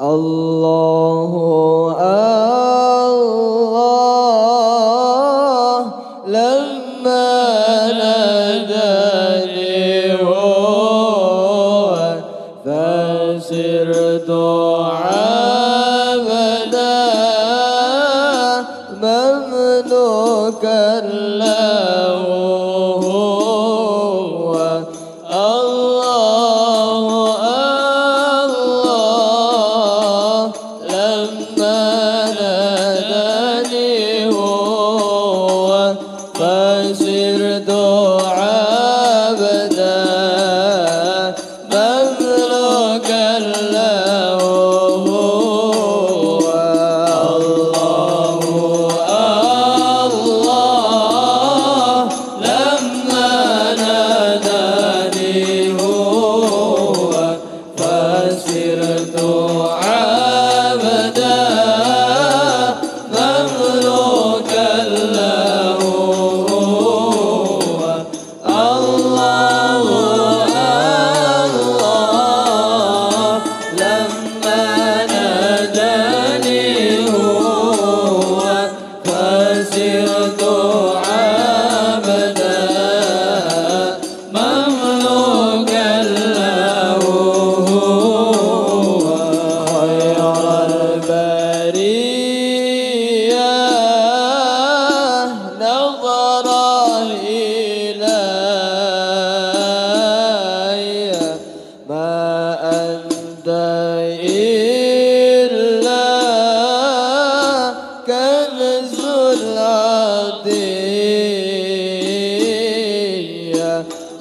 الله الله لما ناداني هو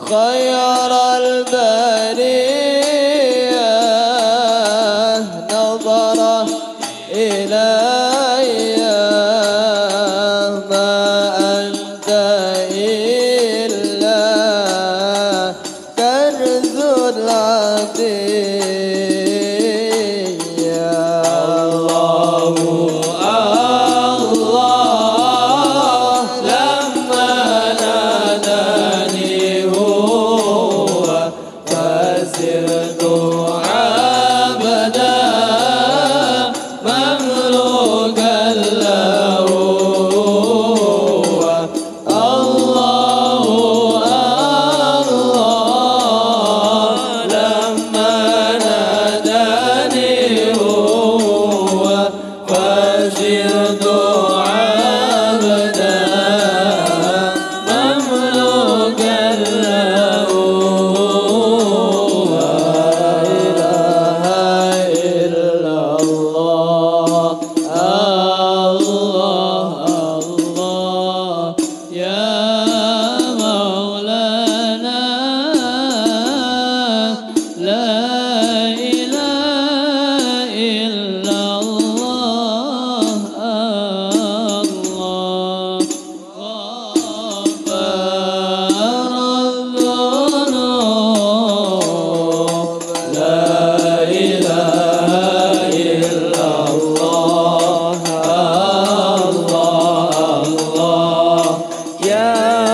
خير البرية نظرة إلي ما أنت إيه yeah.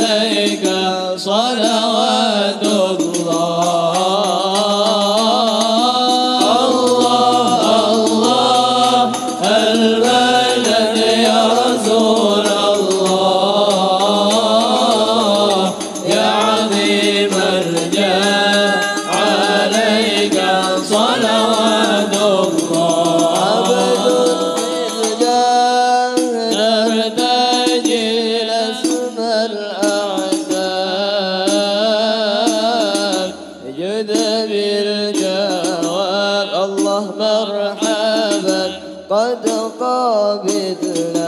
عليك صلوات قد قابلنا